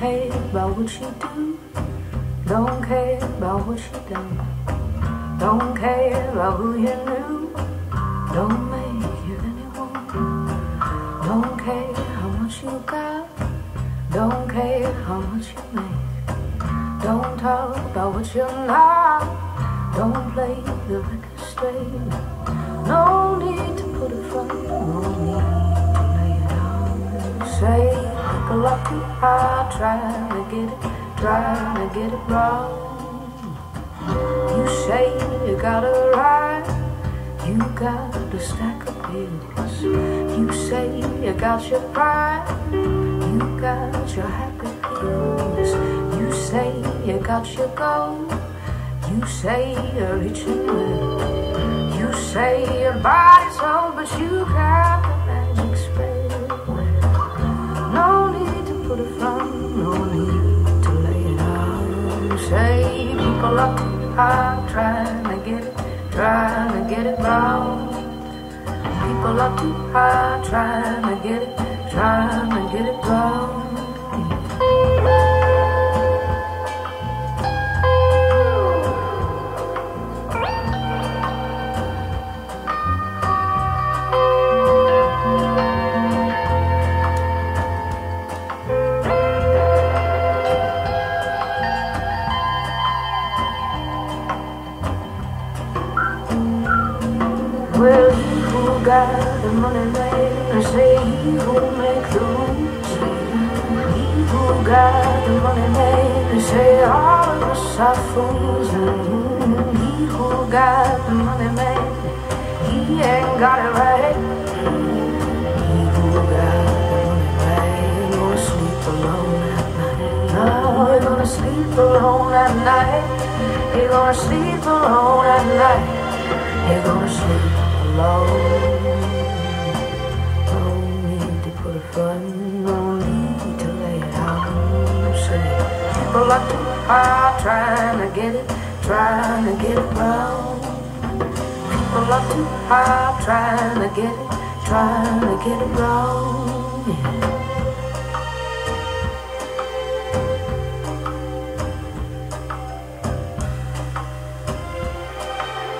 Care about what she do. Don't care about what she done. Don't care about who you knew. Don't make you anyone. Don't care how much you got. Don't care how much you make. Don't talk about what you're not. Don't play the record straight. No need to put it front. No need to lay it on. Say people too high, trying to get it, trying to get it wrong. You say you got a right, you got a stack of bills. You say you got your pride, you got your happy pills. You say you got your gold, you say you're reaching well. You say your body's old, but you got high, trying to get it, trying to get it wrong. People are too high, trying to get it, trying to get it wrong. Well, he who got the money made, I say he who make the rules. He who got the money made, I say all of us are fools. He who got the money made, he ain't got it right. He who got the money made, gonna sleep alone at night. No, he gonna sleep alone at night. He gonna sleep alone at night. You're gonna sleep No need to put no need to lay it out. People trying to get it, trying to get it round. People are too high trying to get it, trying to get it round. Yeah.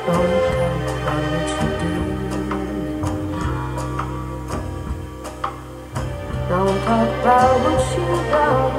Don't About what you done.